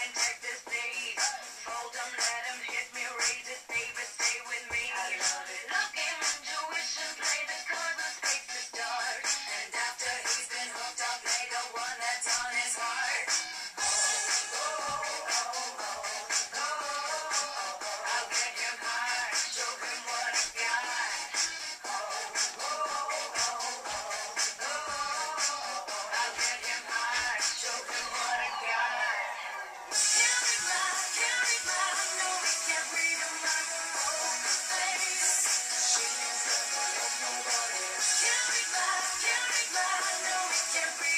mind like this. Be